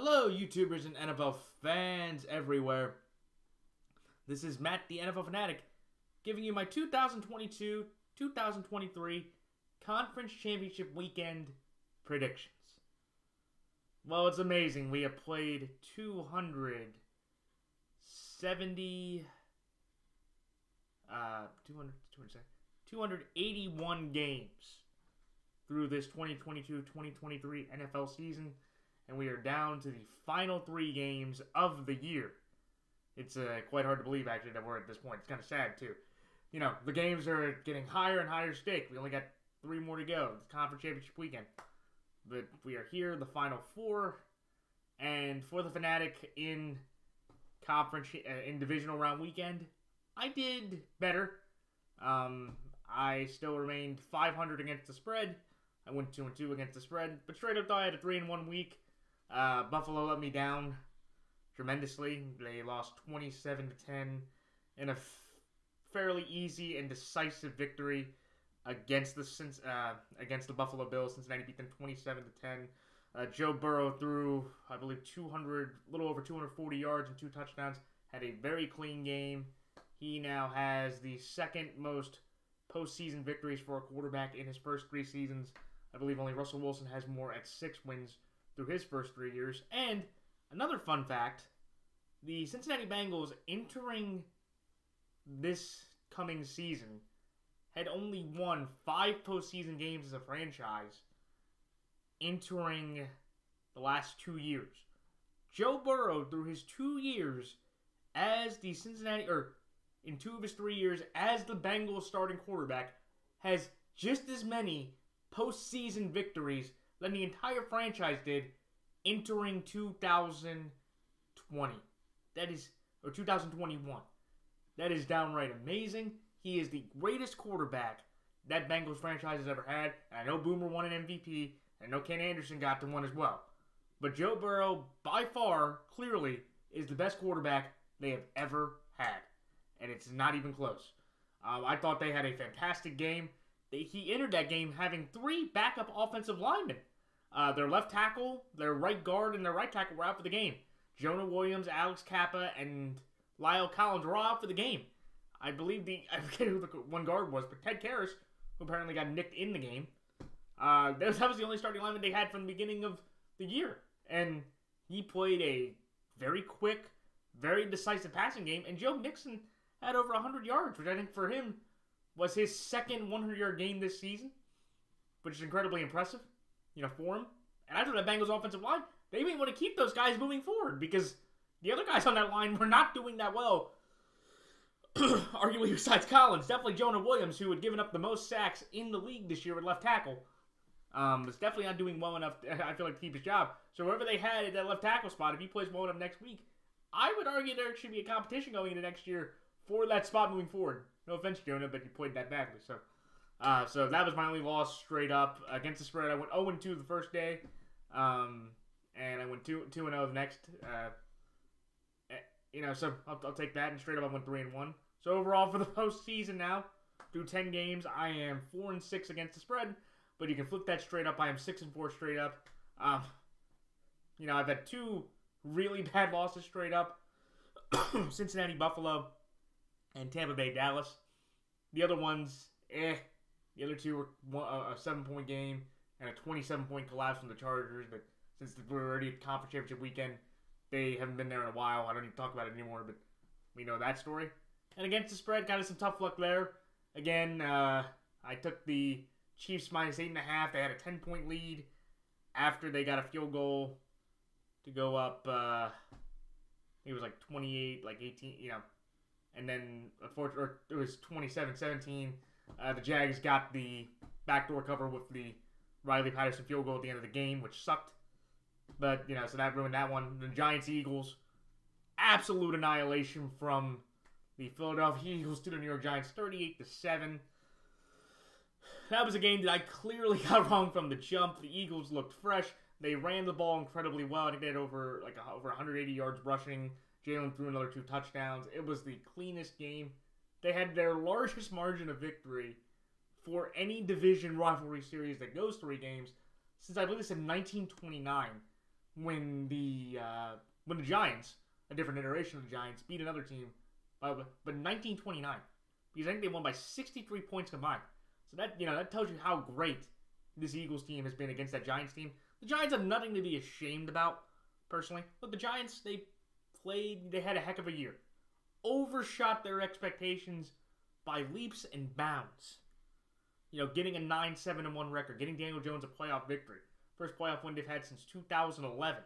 Hello, YouTubers and NFL fans everywhere. This is Matt, the NFL Fanatic, giving you my 2022 2023 Conference Championship Weekend predictions. Well, it's amazing. We have played 270. Uh, 200, 281 games through this 2022 2023 NFL season and we are down to the final three games of the year. It's uh, quite hard to believe, actually, that we're at this point. It's kind of sad, too. You know, the games are getting higher and higher stake. We only got three more to go. It's conference championship weekend. But we are here, the final four. And for the Fanatic in conference, uh, in divisional round weekend, I did better. Um, I still remained 500 against the spread. I went 2 and 2 against the spread. But straight up, though, I had a 3 and 1 week. Uh, Buffalo let me down tremendously. They lost 27 to 10 in a f- fairly easy and decisive victory against the uh, against the Buffalo Bills. Cincinnati beat them 27 to 10. Uh, Joe Burrow threw, I believe, 200, little over 240 yards and two touchdowns. Had a very clean game. He now has the second most postseason victories for a quarterback in his first three seasons. I believe only Russell Wilson has more at six wins through his first three years. And another fun fact the Cincinnati Bengals entering this coming season had only won five postseason games as a franchise entering the last two years. Joe Burrow, through his two years as the Cincinnati, or in two of his three years as the Bengals starting quarterback, has just as many postseason victories than the entire franchise did entering 2020. That is, or 2021. That is downright amazing. He is the greatest quarterback that Bengals franchise has ever had. And I know Boomer won an MVP, and I know Ken Anderson got to one as well. But Joe Burrow, by far, clearly, is the best quarterback they have ever had. And it's not even close. Um, I thought they had a fantastic game. They, he entered that game having three backup offensive linemen. Uh, their left tackle, their right guard, and their right tackle were out for the game. Jonah Williams, Alex Cappa, and La'el Collins were out for the game. I believe the I forget who the one guard was, but Ted Karras, who apparently got nicked in the game, uh, that, was, that was the only starting lineman they had from the beginning of the year, and he played a very quick, very decisive passing game. And Joe Mixon had over 100 yards, which I think for him was his second 100 yard game this season, which is incredibly impressive, you know, for him. And I thought the Bengals offensive line, they may want to keep those guys moving forward because the other guys on that line were not doing that well. Arguably, besides Collins, definitely Jonah Williams, who had given up the most sacks in the league this year at left tackle, um, was definitely not doing well enough. I feel like to keep his job. So whoever they had at that left tackle spot, if he plays well enough next week, I would argue there should be a competition going into next year for that spot moving forward. No offense, Jonah, but you played that badly. So, uh, so that was my only loss straight up against the spread. I went 0 2 the first day, um, and I went 2 2 0 the next. Uh, eh, you know, so I'll, I'll, take that. And straight up, I went 3 and 1. So overall, for the postseason now, through 10 games, I am 4 and 6 against the spread. But you can flip that straight up. I am 6 and 4 straight up. Um, you know, I've had two really bad losses straight up Cincinnati, Buffalo and Tampa Bay, Dallas. The other ones, eh. The other two were one, a seven point game and a 27 point collapse from the Chargers. But since we're already at conference championship weekend, they haven't been there in a while. I don't even talk about it anymore, but we know that story. And against the spread, kind of some tough luck there. Again, uh, I took the Chiefs minus eight and a half. They had a 10 point lead after they got a field goal to go up. Uh, it was like 28, like 18, you know, and then or it was 27-17. Uh, the Jags got the backdoor cover with the Riley Patterson field goal at the end of the game, which sucked. But you know, so that ruined that one. The Giants Eagles, absolute annihilation from the Philadelphia Eagles to the New York Giants, 38 to seven. That was a game that I clearly got wrong from the jump. The Eagles looked fresh. They ran the ball incredibly well. I think they had over like over 180 yards rushing. Jalen threw another two touchdowns. It was the cleanest game. They had their largest margin of victory for any division rivalry series that goes three games since I believe it's in 1929 when the uh, when the Giants, a different iteration of the Giants, beat another team, uh, but in 1929, because I think they won by 63 points combined. So that you know that tells you how great this Eagles team has been against that Giants team. The Giants have nothing to be ashamed about, personally. But the Giants, they played, they had a heck of a year, overshot their expectations by leaps and bounds. You know, getting a 9 7 and 1 record, getting Daniel Jones a playoff victory. First playoff win they've had since 2011.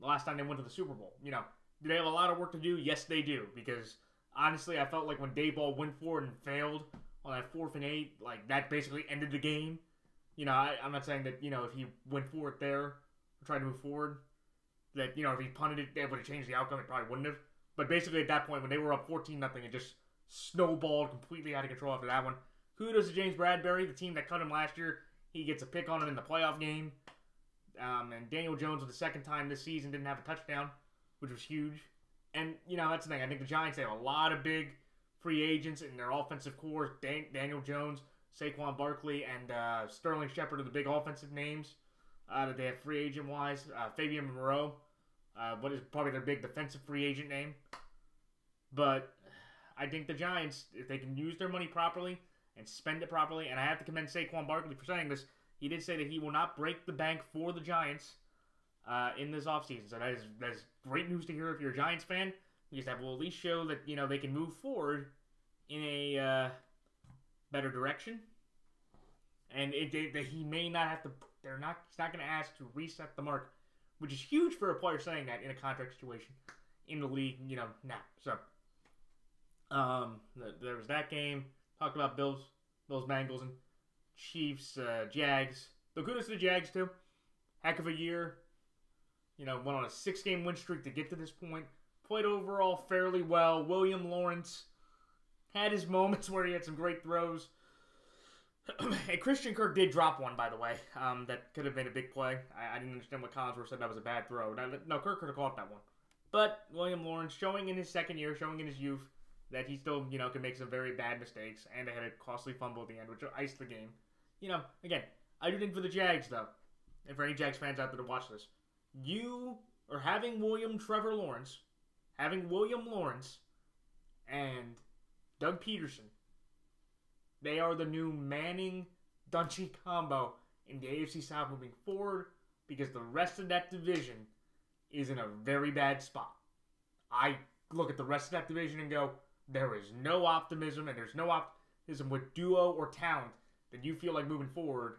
The last time they went to the Super Bowl. You know, do they have a lot of work to do? Yes, they do. Because honestly, I felt like when Daboll went forward and failed on that fourth and eight, like that basically ended the game. You know, I, am not saying that you know if he went for it there, tried to move forward, that you know if he punted it, it would have changed the outcome. It probably wouldn't have. But basically, at that point, when they were up 14 nothing, it just snowballed completely out of control after that one. Kudos to James Bradberry, the team that cut him last year. He gets a pick on him in the playoff game. Um, and Daniel Jones, for the second time this season, didn't have a touchdown, which was huge. And, you know, that's the thing. I think the Giants they have a lot of big free agents in their offensive core. Dan- Daniel Jones, Saquon Barkley, and uh, Sterling Shepard are the big offensive names uh, that they have free agent wise. Uh, Fabian Moreau, uh, what is probably their big defensive free agent name. But I think the Giants, if they can use their money properly and spend it properly, and I have to commend Saquon Barkley for saying this. He did say that he will not break the bank for the Giants uh, in this offseason. So that is that is great news to hear if you're a Giants fan, because that will at least show that you know they can move forward in a uh, better direction, and it, it, that he may not have to. They're not. He's not going to ask to reset the mark, which is huge for a player saying that in a contract situation in the league. You know now. So um, there was that game. Talked about Bills, Bills, Bengals, and Chiefs, uh, Jags. The kudos to the Jags too. Heck of a year. You know, went on a six-game win streak to get to this point. Played overall fairly well. William Lawrence had his moments where he had some great throws. And Christian Kirk did drop one, by the way. Um, that could have been a big play. I, I didn't understand what Collinsworth said that was a bad throw. No, Kirk could have caught that one. But William Lawrence showing in his second year, showing in his youth, that he still, you know, can make some very bad mistakes, and they had a costly fumble at the end, which iced the game. You know, again, I do think for the Jags, though, and for any Jags fans out there to watch this, you are having William Trevor Lawrence, having William Lawrence, and Doug Pederson. They are the new Manning Dungy combo in the AFC South moving forward because the rest of that division is in a very bad spot. I look at the rest of that division and go, there is no optimism, and there's no optimism with duo or talent that you feel like moving forward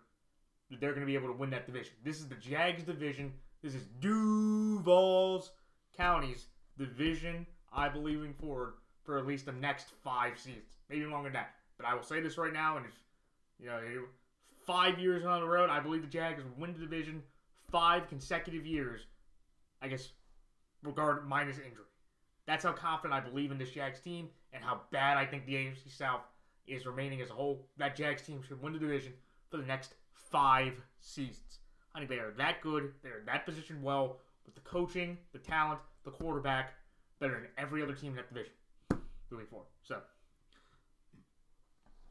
that they're going to be able to win that division. This is the Jags division. This is Duval's County's division, I believe, moving forward for at least the next five seasons, maybe longer than that. But I will say this right now, and if you know, five years on the road, I believe the Jags win the division five consecutive years. I guess, regard minus injury. That's how confident I believe in this Jags team and how bad I think the AFC South is remaining as a whole. That Jags team should win the division for the next five seasons. I think they are that good. They're in that position well with the coaching, the talent, the quarterback, better than every other team in that division moving forward. So,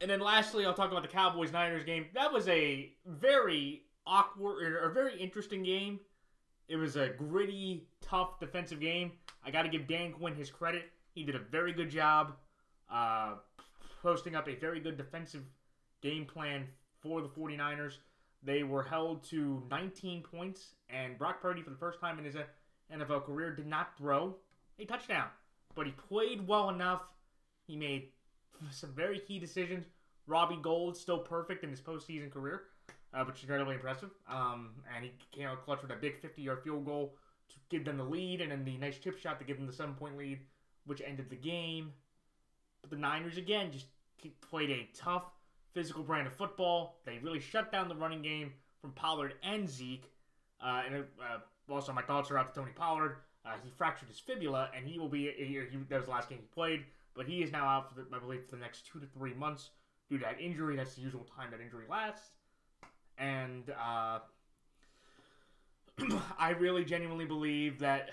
and then lastly, I'll talk about the Cowboys Niners game. That was a very awkward or very interesting game. It was a gritty, tough defensive game. I got to give Dan Quinn his credit. He did a very good job uh, posting up a very good defensive game plan for the 49ers. They were held to 19 points, and Brock Purdy, for the first time in his NFL career, did not throw a touchdown. But he played well enough. He made some very key decisions. Robbie Gould still perfect in his postseason career uh, which is incredibly impressive. Um, and he came out clutch with a big 50 yard field goal to give them the lead, and then the nice chip shot to give them the seven point lead, which ended the game. But the Niners, again, just played a tough, physical brand of football. They really shut down the running game from Pollard and Zeke. Uh, and uh, also, my thoughts are out to Tony Pollard. Uh, he fractured his fibula, and he will be. He, he, that was the last game he played, but he is now out for, the, I believe, for the next two to three months due to that injury. That's the usual time that injury lasts and uh, I really genuinely believe that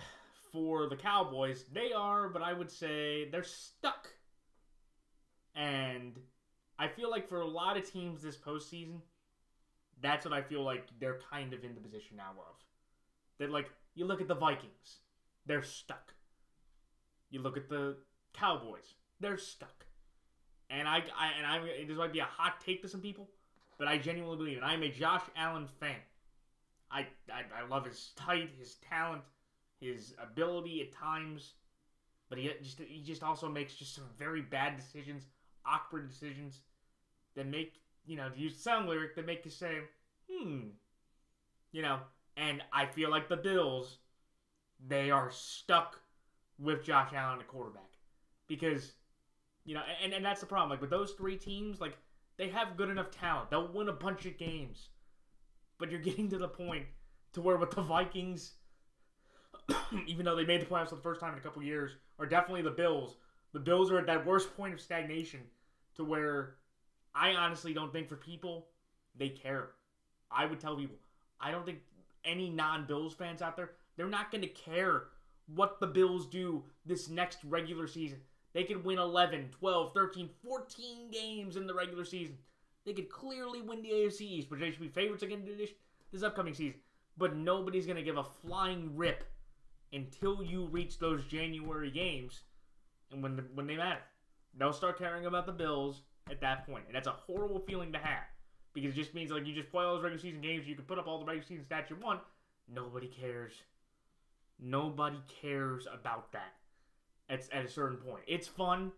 for the Cowboys, they are, but I would say they're stuck. And I feel like for a lot of teams this postseason, that's what I feel like they're kind of in the position now of. that like you look at the Vikings, they're stuck. You look at the Cowboys, they're stuck. And I, I and I this might be a hot take to some people, but I genuinely believe it. I'm a Josh Allen fan. I, I I love his tight, his talent, his ability at times, but he just he just also makes just some very bad decisions, awkward decisions that make you know to use sound lyric that make you say, hmm, you know. And I feel like the Bills, they are stuck with Josh Allen, the quarterback, because you know, and, and that's the problem. Like with those three teams, like they have good enough talent. They'll win a bunch of games. But you're getting to the point to where with the Vikings, even though they made the playoffs for the first time in a couple years, are definitely the Bills, the Bills are at that worst point of stagnation to where I honestly don't think for people they care. I would tell people I don't think any non-Bills fans out there they're not going to care what the Bills do this next regular season. They could win 11, 12, 13, 14 games in the regular season. They could clearly win the AFC East, but they should be favorites again this, this upcoming season. But nobody's going to give a flying rip until you reach those January games and when, the, when they matter. They'll start caring about the Bills at that point. And that's a horrible feeling to have because it just means like you just play all those regular season games, you can put up all the regular season stats you want. Nobody cares. Nobody cares about that. At, at a certain point, it's fun,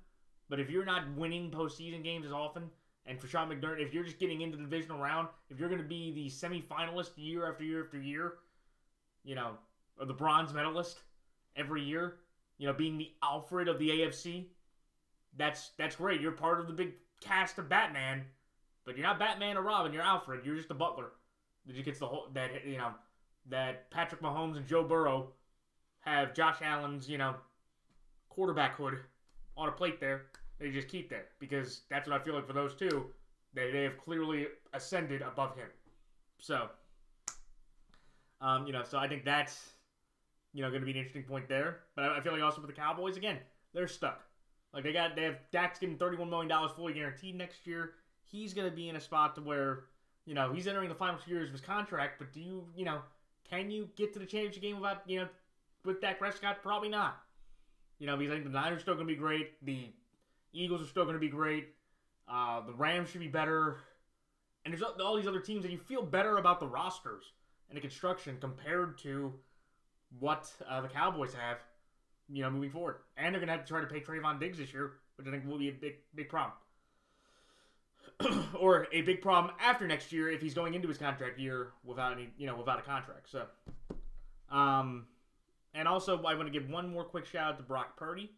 but if you're not winning postseason games as often, and for Sean McDermott, if you're just getting into the divisional round, if you're going to be the semifinalist year after year after year, you know, or the bronze medalist every year, you know, being the Alfred of the AFC, that's that's great. You're part of the big cast of Batman, but you're not Batman or Robin. You're Alfred. You're just a butler that gets the whole that you know that Patrick Mahomes and Joe Burrow have Josh Allen's you know quarterback hood on a plate there. They just keep there because that's what I feel like for those two. They they have clearly ascended above him. So, um, you know, so I think that's you know going to be an interesting point there. But I, I feel like also with the Cowboys again, they're stuck. Like they got they have Dak's getting thirty one million dollars fully guaranteed next year. He's going to be in a spot to where you know he's entering the final two years of his contract. But do you you know can you get to the championship game without you know with Dak Prescott? Probably not. You know because I think the Niners are still going to be great. The Eagles are still going to be great. Uh, the Rams should be better. And there's all these other teams, and you feel better about the rosters and the construction compared to what uh, the Cowboys have, you know, moving forward. And they're going to have to try to pay Trevon Diggs this year, which I think will be a big, big problem. or a big problem after next year if he's going into his contract year without any, you know, without a contract. So, um, and also I want to give one more quick shout out to Brock Purdy.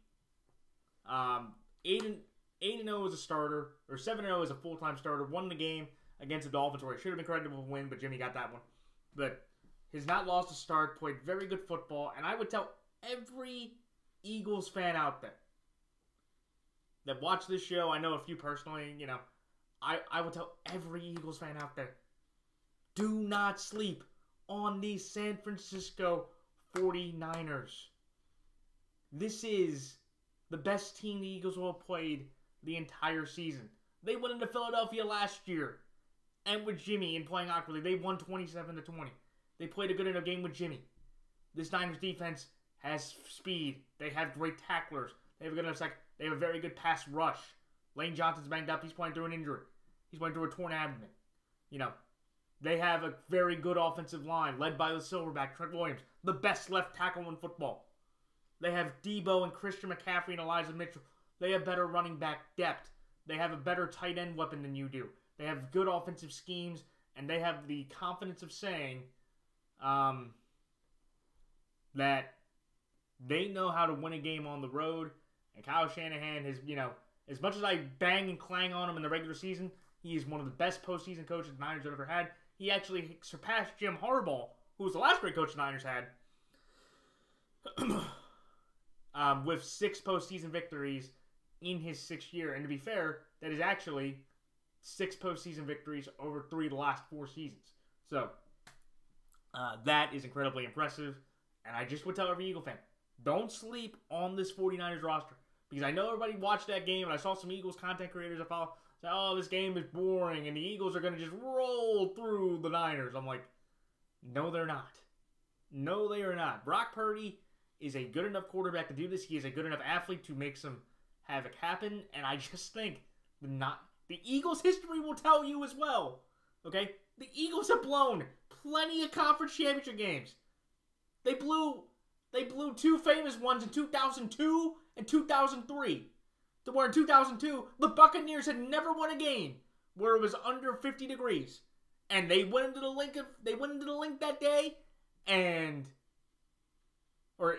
Um, eight and eight and zero as a starter, or seven and zero as a full time starter. Won the game against the Dolphins, where it should have been credited with a win, but Jimmy got that one. But has not lost a start. Played very good football, and I would tell every Eagles fan out there that watch this show. I know a few personally. You know, I I would tell every Eagles fan out there, do not sleep on the San Francisco 49ers. This is the best team the Eagles will have played the entire season. They went into Philadelphia last year, and with Jimmy and playing awkwardly, they won 27 to 20. They played a good enough game with Jimmy. This Niners defense has speed. They have great tacklers. They have a good enough sec. They have a very good pass rush. Lane Johnson's banged up. He's playing through an injury. He's playing through a torn abdomen. You know, they have a very good offensive line led by the silverback Trent Williams, the best left tackle in football. They have Deebo and Christian McCaffrey and Elijah Mitchell. They have better running back depth. They have a better tight end weapon than you do. They have good offensive schemes, and they have the confidence of saying um, that they know how to win a game on the road. And Kyle Shanahan has, you know, as much as I bang and clang on him in the regular season, he is one of the best postseason coaches the Niners have ever had. He actually surpassed Jim Harbaugh, who was the last great coach the Niners had. um, with six postseason victories in his sixth year. And to be fair, that is actually six postseason victories over three of the last four seasons. So uh, that is incredibly impressive. And I just would tell every Eagle fan don't sleep on this 49ers roster. Because I know everybody watched that game, and I saw some Eagles content creators I follow oh, this game is boring, and the Eagles are going to just roll through the Niners. I'm like, no, they're not. No, they are not. Brock Purdy is a good enough quarterback to do this. He is a good enough athlete to make some havoc happen, and I just think not the Eagles' history will tell you as well. Okay, the Eagles have blown plenty of conference championship games. They blew they blew two famous ones in 2002 and 2003. To where in 2002 the Buccaneers had never won a game where it was under 50 degrees, and they went into the Linc of they went into the Linc that day, and or uh,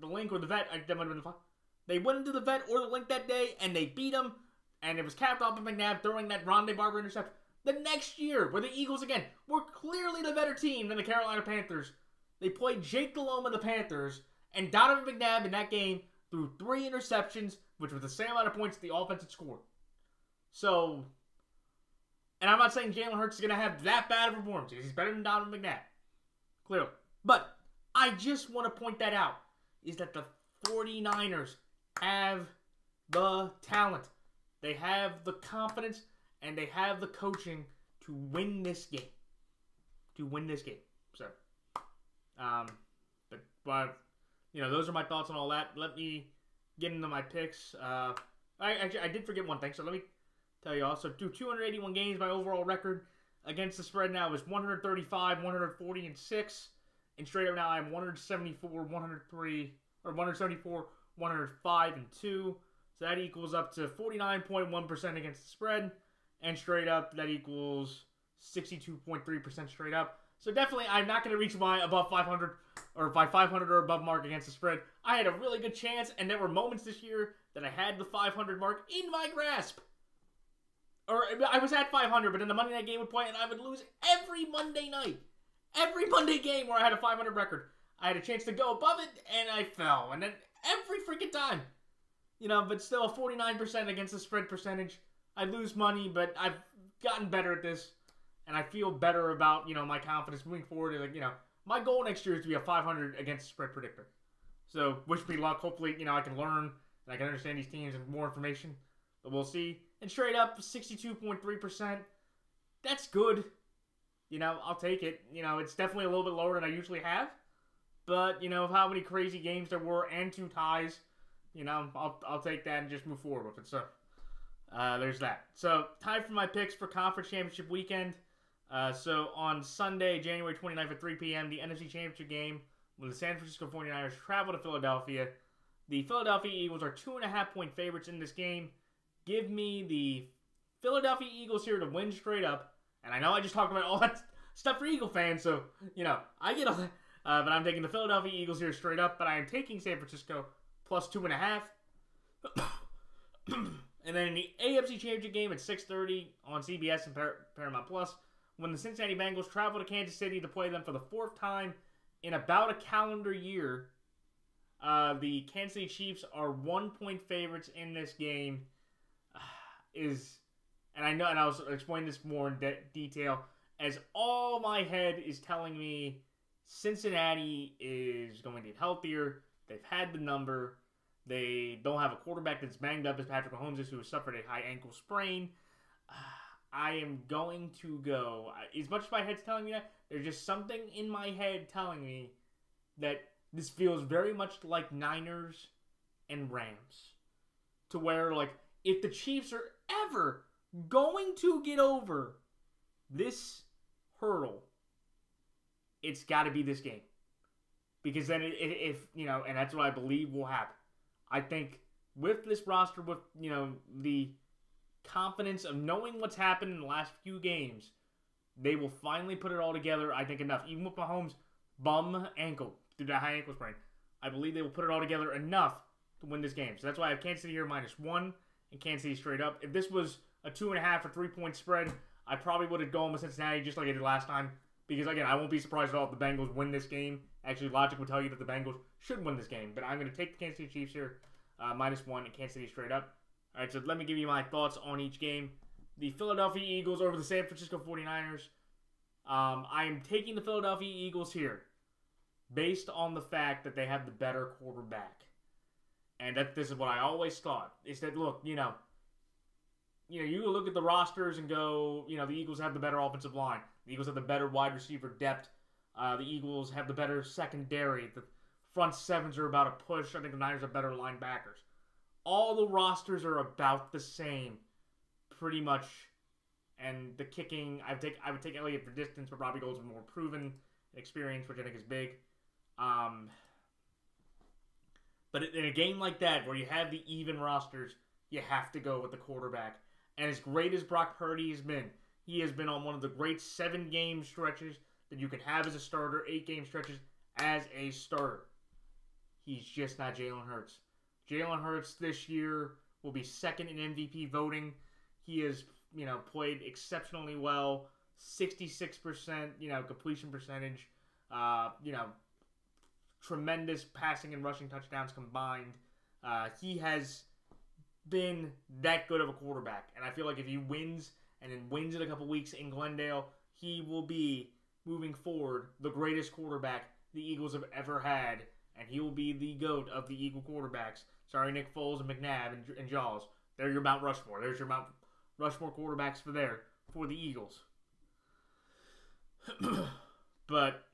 the Linc or the vet. That might have been the They went into the vet or the Linc that day, and they beat them, and it was capped off by McNabb throwing that Rondé Barber interception. The next year, where the Eagles again were clearly the better team than the Carolina Panthers, they played Jake Delhomme and the Panthers, and Donovan McNabb in that game threw three interceptions, which was the same amount of points the offense had scored. So, and I'm not saying Jalen Hurts is going to have that bad of a performance. He's better than Donovan McNabb, clearly. But I just want to point that out is that the 49ers have the talent, they have the confidence, and they have the coaching to win this game. To win this game. So, um, but, but you know, those are my thoughts on all that. Let me get into my picks. Uh, I actually I did forget one thing, so let me tell you also. Do 281 games. My overall record against the spread now is 135, 140, and six. And straight up now I'm 174, 103, or 174, 105, and two. So that equals up to 49.1% against the spread. And straight up, that equals 62.3% straight up. So definitely, I'm not going to reach my above 500 or by 500 or above mark against the spread. I had a really good chance, and there were moments this year that I had the 500 mark in my grasp. Or I was at 500, but then the Monday night game would play, and I would lose every Monday night. Every Monday game where I had a 500 record, I had a chance to go above it, and I fell. And then every freaking time. You know, but still a 49% against the spread percentage. I lose money, but I've gotten better at this and I feel better about you know my confidence moving forward. Like you know, my goal next year is to be a 500 against spread predictor. So wish me luck. Hopefully, you know I can learn and I can understand these teams and more information. But we'll see. And straight up, 62.3%. That's good. You know, I'll take it. You know, it's definitely a little bit lower than I usually have. But, you know, of how many crazy games there were and two ties, you know, I'll, I'll take that and just move forward with it. So, uh, there's that. So, time for my picks for conference championship weekend. Uh, so on Sunday, January 29th at 3 p.m., the NFC Championship game when the San Francisco 49ers travel to Philadelphia. The Philadelphia Eagles are two and a half point favorites in this game. Give me the Philadelphia Eagles here to win straight up. And I know I just talked about all that stuff for Eagle fans, so, you know, I get all that. Uh, but I'm taking the Philadelphia Eagles here straight up, but I am taking San Francisco plus two and a half. and then in the AFC Championship game at 6.30 on CBS and Paramount Plus, when the Cincinnati Bengals travel to Kansas City to play them for the fourth time in about a calendar year. Uh, the Kansas City Chiefs are one point favorites in this game. Is and I know, and I'll explain this more in de- detail. As all my head is telling me, Cincinnati is going to get healthier. They've had the number. They don't have a quarterback that's banged up as Patrick Mahomes is, who has suffered a high ankle sprain. I am going to go. As much as my head's telling me that, there's just something in my head telling me that this feels very much like Niners and Rams. To where, like, if the Chiefs are ever going to get over this hurdle, it's got to be this game. Because then, if, you know, and that's what I believe will happen. I think with this roster, with, you know, the confidence of knowing what's happened in the last few games, they will finally put it all together. I think enough, even with Mahomes' bum ankle through that high ankle sprain. I believe they will put it all together enough to win this game. So that's why I have Kansas City here minus one and Kansas City straight up. If this was a two and a half or three point spread, I probably would have gone with Cincinnati just like I did last time. Because again, I won't be surprised at all if the Bengals win this game. Actually, logic would tell you that the Bengals should win this game. But I'm going to take the Kansas City Chiefs here, uh, minus one, and Kansas City straight up. All right, so let me give you my thoughts on each game. The Philadelphia Eagles over the San Francisco 49ers. Um, I am taking the Philadelphia Eagles here based on the fact that they have the better quarterback. And that this is what I always thought is that look, you know, you know, you look at the rosters and go, you know, the Eagles have the better offensive line. The Eagles have the better wide receiver depth. Uh, the Eagles have the better secondary. The front sevens are about a push. I think the Niners have better linebackers. All the rosters are about the same, pretty much. And the kicking, I would take I would take Elliott for distance, but Robbie Gould's more proven experience, which I think is big. Um, but in a game like that, where you have the even rosters, you have to go with the quarterback. And as great as Brock Purdy has been, he has been on one of the great seven game stretches that you can have as a starter, eight game stretches as a starter. He's just not Jalen Hurts. Jalen Hurts this year will be second in MVP voting. He has, you know, played exceptionally well. 66%, you know, completion percentage. Uh, you know, tremendous passing and rushing touchdowns combined. Uh, he has been that good of a quarterback, and I feel like if he wins and then wins in a couple weeks in Glendale, he will be moving forward the greatest quarterback the Eagles have ever had, and he will be the goat of the Eagle quarterbacks. Sorry, Nick Foles and McNabb and, and Jaws. They're your Mount Rushmore. There's your Mount Rushmore quarterbacks for there for the Eagles. but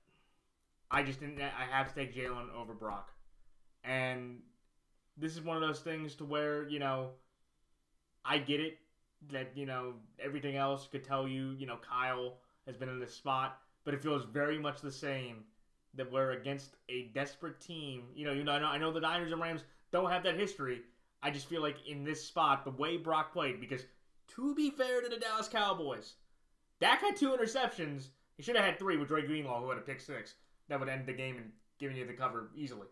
I just didn't. I have to take Jalen over Brock, and this is one of those things to where you know I get it that you know everything else could tell you you know Kyle has been in this spot, but it feels very much the same that we're against a desperate team. You know, you know, I know, I know the Niners and Rams don't have that history. I just feel like in this spot, the way Brock played, because to be fair to the Dallas Cowboys, Dak had two interceptions. He should have had three with Dre Greenlaw, who had a pick six. That would end the game and giving you the cover easily.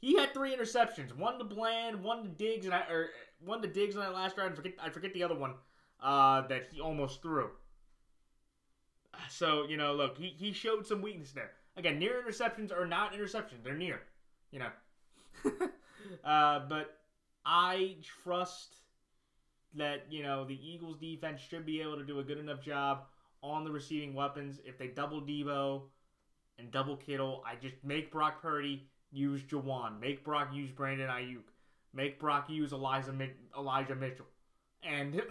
He had three interceptions. One to Bland, one to Diggs, and I, or one to Diggs on that last drive. I forget, I forget the other one uh, that he almost threw. So you know, look, he, he showed some weakness there. Again, near interceptions are not interceptions; they're near. You know, uh, but I trust that you know the Eagles' defense should be able to do a good enough job on the receiving weapons. If they double Deebo and double Kittle, I just make Brock Purdy use Jauan. Make Brock use Brandon Aiyuk. Make Brock use Elijah Elijah Mitchell. And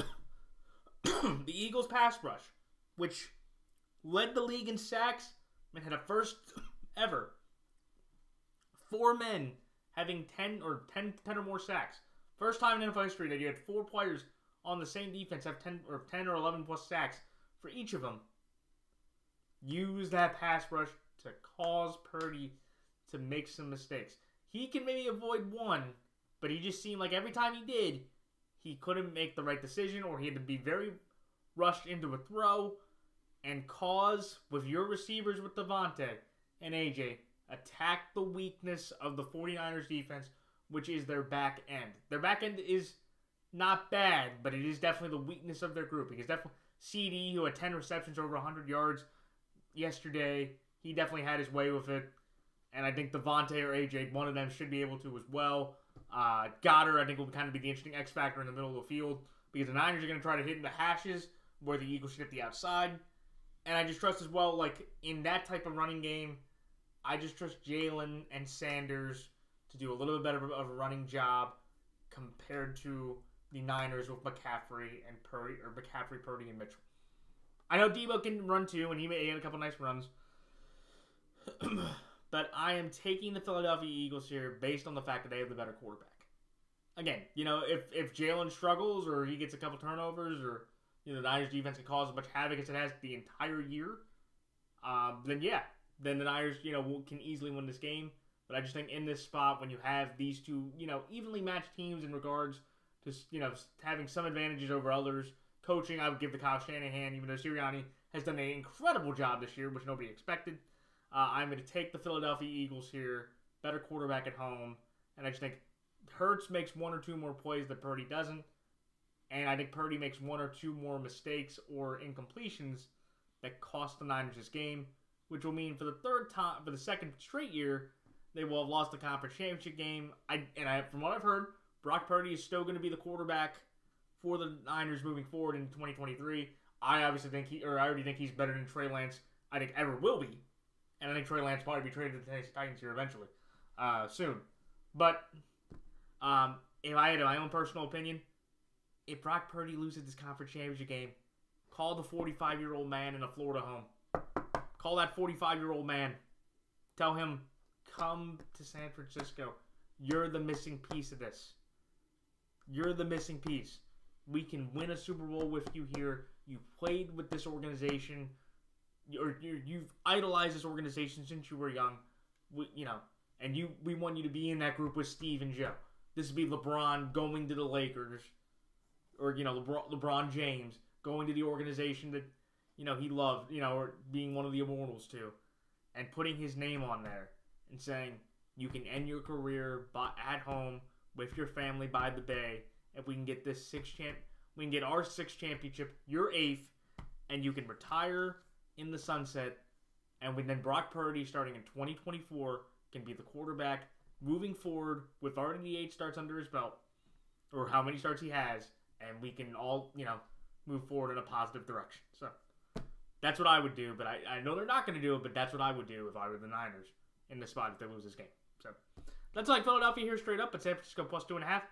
the Eagles pass rush, which led the league in sacks and had a first ever four men having 10 or 10, 10 or more sacks. First time in NFL history that you had four players on the same defense have 10 or 10 or 11 plus sacks for each of them. Use that pass rush to cause Purdy to make some mistakes. He can maybe avoid one, but he just seemed like every time he did, he couldn't make the right decision or he had to be very rushed into a throw and cause, with your receivers with DeVonta and AJ, attack the weakness of the 49ers defense, which is their back end. Their back end is not bad, but it is definitely the weakness of their group. Because definitely CeeDee, who had 10 receptions over 100 yards yesterday, he definitely had his way with it and I think DeVonta or AJ, one of them should be able to as well. Uh, Goedert, I think, will kind of be the interesting X factor in the middle of the field because the Niners are going to try to hit in the hashes where the Eagles should hit the outside. And I just trust as well, like in that type of running game, I just trust Jalen and Sanders to do a little bit better of a running job compared to the Niners with McCaffrey and Purdy or McCaffrey, Purdy, and Mitchell. I know Deebo can run too, and he may made a couple nice runs. but I am taking the Philadelphia Eagles here based on the fact that they have the better quarterback. Again, you know, if if Jalen struggles or he gets a couple turnovers or you know the Niners defense can cause as much havoc as it has the entire year, um, then yeah, then the Niners you know can easily win this game. But I just think in this spot when you have these two you know evenly matched teams in regards to you know having some advantages over others, coaching I would give the Kyle Shanahan even though Sirianni has done an incredible job this year, which nobody expected. Uh, I'm going to take the Philadelphia Eagles here. Better quarterback at home. And I just think Hurts makes one or two more plays that Purdy doesn't. And I think Purdy makes one or two more mistakes or incompletions that cost the Niners this game, which will mean for the third time, for the second straight year, they will have lost the conference championship game. I and I, from what I've heard, Brock Purdy is still going to be the quarterback for the Niners moving forward in 2023. I obviously think he, or I already think he's better than Trey Lance. I think ever will be and I think Trey Lance probably be traded to the Tennessee Titans here eventually, uh, soon. But um, if I had my own personal opinion, if Brock Purdy loses this conference championship game, call the 45 year old man in a Florida home. Call that 45 year old man. Tell him, come to San Francisco. You're the missing piece of this. You're the missing piece. We can win a Super Bowl with you here. You played with this organization, or you've idolized this organization since you were young. We, you know, and you we want you to be in that group with Steve and Joe. This would be LeBron going to the Lakers, or you know LeBron, LeBron James going to the organization that you know he loved, you know, or being one of the immortals too, and putting his name on there and saying you can end your career by, at home with your family by the bay if we can get this six champ, we can get our sixth championship, your eighth, and you can retire in the sunset. And then Brock Purdy, starting in 2024, can be the quarterback moving forward with already eight starts under his belt, or how many starts he has, and we can all, you know, move forward in a positive direction. So that's what I would do, but I, I know they're not going to do it, but that's what I would do if I were the Niners in the spot if they lose this game. So that's like Philadelphia here straight up at San Francisco plus two and a half.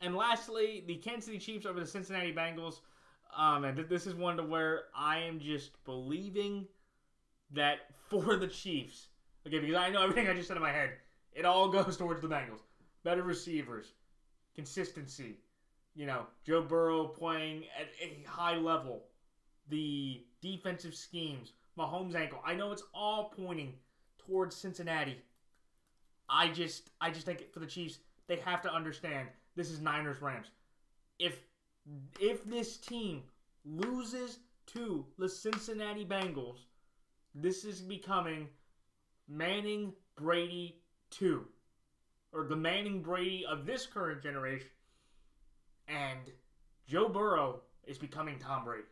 And lastly, the Kansas City Chiefs over the Cincinnati Bengals. Um, and this is one to where I am just believing that for the Chiefs, okay, because I know everything I just said in my head, it all goes towards the Bengals. Better receivers, consistency, you know, Joe Burrow playing at a high level, the defensive schemes, Mahomes' ankle. I know it's all pointing towards Cincinnati. I just, I just think for the Chiefs, they have to understand this is Niners Rams. If if this team loses to the Cincinnati Bengals, this is becoming Manning Brady 2 or the Manning Brady of this current generation. And Joe Burrow is becoming Tom Brady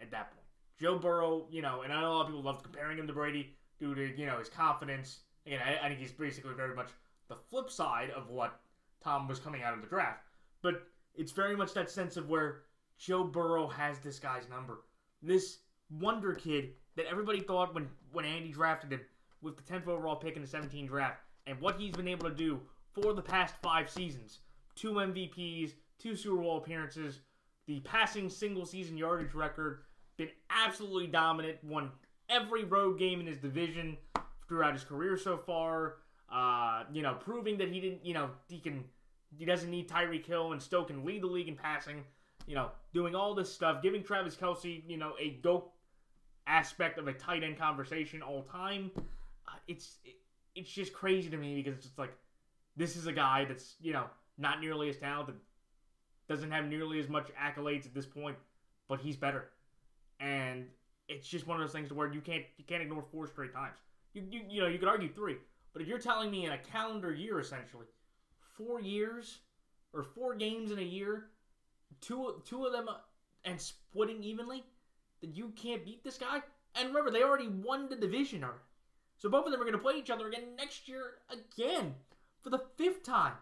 at that point. Joe Burrow, you know, and I know a lot of people love comparing him to Brady due to, you know, his confidence. Again, I, I think he's basically very much the flip side of what Tom was coming out of the draft. But it's very much that sense of where Joe Burrow has this guy's number. This wonder kid that everybody thought when, when Andy drafted him with the 10th overall pick in the 17 draft, and what he's been able to do for the past five seasons two MVPs, two Super Bowl appearances, the passing single season yardage record, been absolutely dominant, won every road game in his division throughout his career so far. Uh, you know, proving that he didn't, you know, he can, he doesn't need Tyreek Hill and still can lead the league in passing. You know, doing all this stuff, giving Travis Kelce, you know, a go aspect of a tight end conversation all time. Uh, it's it, it's just crazy to me because it's just like this is a guy that's you know not nearly as talented, doesn't have nearly as much accolades at this point, but he's better, and it's just one of those things where you can't you can't ignore four straight times. You you, you know you could argue three, but if you're telling me in a calendar year, essentially, four years or four games in a year, two two of them uh, and splitting evenly, that you can't beat this guy. And remember, they already won the division already. So both of them are going to play each other again next year again for the fifth time.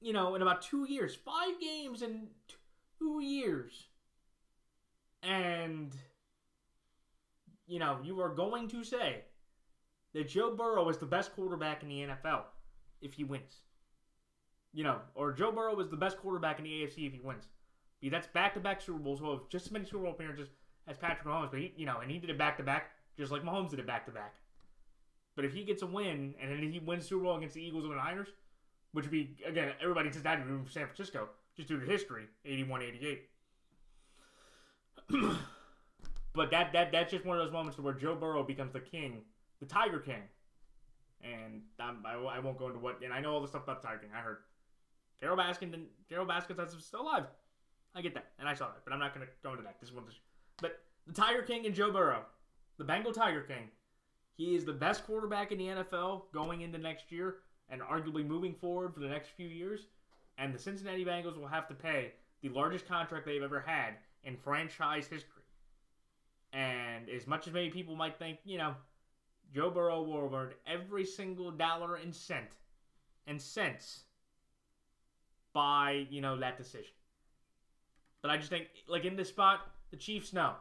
You know, in about two years, five games in two years, and you know you are going to say that Joe Burrow is the best quarterback in the NFL if he wins. You know, or Joe Burrow is the best quarterback in the AFC if he wins. But that's back-to-back Super Bowls. Well, just as many Super Bowl appearances as Patrick Mahomes, but he, you know, and he did it back-to-back, just like Mahomes did it back-to-back. But if he gets a win and then he wins Super Bowl against the Eagles and the Niners, which would be again everybody says that in San Francisco just due to history, 81-88. but that that that's just one of those moments where Joe Burrow becomes the king the Tiger King. And I'm, I, I won't go into what. And I know all the stuff about Tiger King. I heard Carole Baskin and Carole Baskin is still alive. I get that, and I saw that, but I'm not going to go into that. This one, but the Tiger King and Joe Burrow, the Bengal Tiger King, he is the best quarterback in the NFL going into next year, and arguably moving forward for the next few years. And the Cincinnati Bengals will have to pay the largest contract they've ever had in franchise history. And as much as many people might think, you know, Joe Burrow will earn every single dollar and cent and cents by, you know, that decision. But I just think, like in this spot, the Chiefs know.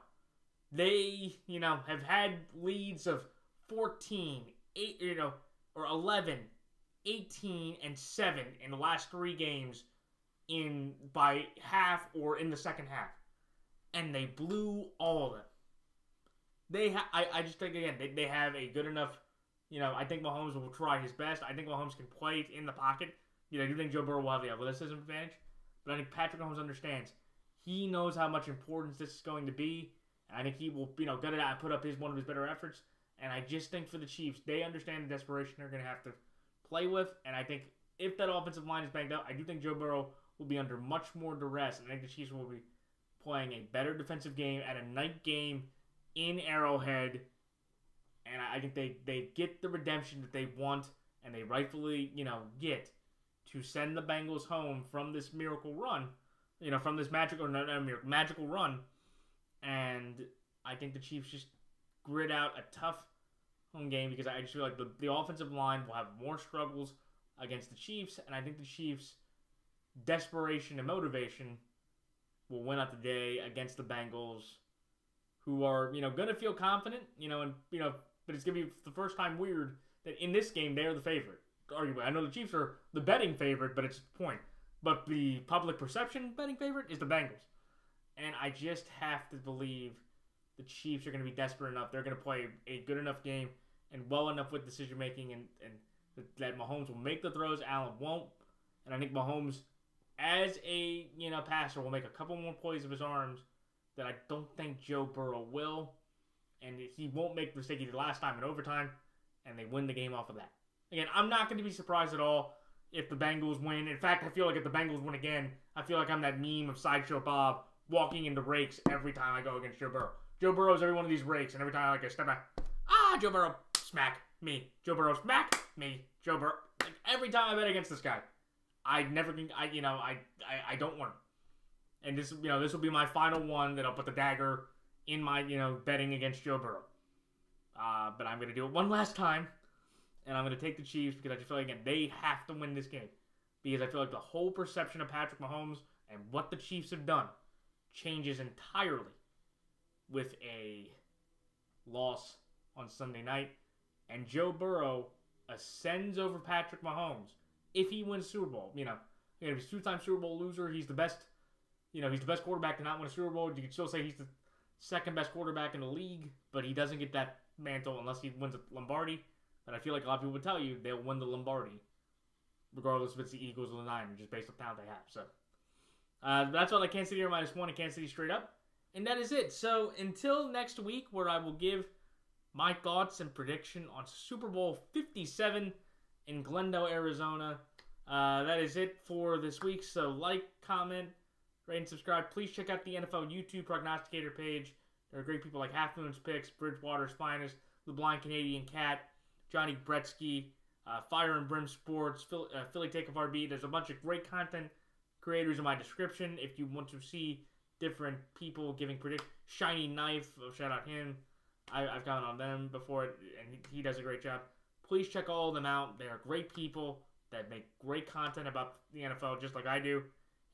They, you know, have had leads of 14, 8, you know, or 11, 18, and 7 in the last three games in by half or in the second half. And they blew all of them. they ha- I, I just think again they, they have a good enough you know I think Mahomes will try his best I think Mahomes can play in the pocket you know I do think Joe Burrow will have the athleticism advantage but I think Patrick Mahomes understands he knows how much importance this is going to be and I think he will you know get it out and put up his one of his better efforts and I just think for the Chiefs they understand the desperation they're going to have to play with and I think if that offensive line is banged up I do think Joe Burrow will be under much more duress and I think the Chiefs will be playing a better defensive game at a night game in Arrowhead, and I think they they get the redemption that they want and they rightfully you know get to send the Bengals home from this miracle run, you know, from this magical magical run, and I think the Chiefs just grit out a tough game because I just feel like the, the offensive line will have more struggles against the Chiefs, and I think the Chiefs' desperation and motivation will win out the day against the Bengals who are you know gonna feel confident, you know, and you know, but it's gonna be the first time weird that in this game they're the favorite. Arguably, I know the Chiefs are the betting favorite, but it's a point. But the public perception betting favorite is the Bengals, and I just have to believe the Chiefs are going to be desperate enough. They're going to play a good enough game and well enough with decision making, and and that Mahomes will make the throws. Allen won't, and I think Mahomes, as a you know passer, will make a couple more plays of his arms that I don't think Joe Burrow will, and he won't make the mistake he did last time in overtime, and they win the game off of that. Again, I'm not going to be surprised at all if the Bengals win. In fact, I feel like if the Bengals win again, I feel like I'm that meme of Sideshow Bob walking into rakes every time I go against Joe Burrow. Joe Burrow's every one of these rakes, and every time I like step back, ah, Joe Burrow, smack me. Joe Burrow, smack me. Joe Burrow. Like, every time I bet against this guy, I never can. I you know I I, I don't want and this you know this will be my final one that I'll put the dagger in my you know betting against Joe Burrow. Uh, but I'm gonna do it one last time, and I'm gonna take the Chiefs because I just feel like again they have to win this game because I feel like the whole perception of Patrick Mahomes and what the Chiefs have done changes entirely with a loss on Sunday night, and Joe Burrow ascends over Patrick Mahomes if he wins Super Bowl. You know, know he's two-time Super Bowl loser. He's the best you know, he's the best quarterback to not win a Super Bowl. You could still say he's the second best quarterback in the league, but he doesn't get that mantle unless he wins a Lombardi. And I feel like a lot of people would tell you they'll win the Lombardi, regardless if it's the Eagles or the Niners, just based on talent they have. So uh, that's all I Kansas City minus one and Kansas City straight up. And that is it. So until next week, where I will give my thoughts and prediction on Super Bowl 57 in Glendale, Arizona. Uh, that is it for this week. So like, comment, rate and subscribe. Please check out the NFL YouTube prognosticator page. There are great people like Half Moon's Picks, Bridgewater's Finest, The Blind Canadian Cat, Johnny Bretsky, uh, Fire and Brimm Sports, Philly, uh, Philly Take of RB. There's a bunch of great content creators in my description. If you want to see different people giving predict, Shiny Knife, oh, shout out him. I, have gone on them before, and he, he does a great job. Please check all of them out. They are great people that make great content about the NFL, just like I do.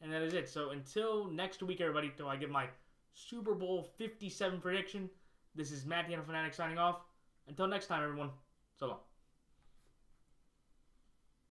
And that is it. So until next week, everybody, till I give my Super Bowl 57 prediction, this is Matt the NFL Fanatic signing off. Until next time, everyone, so long.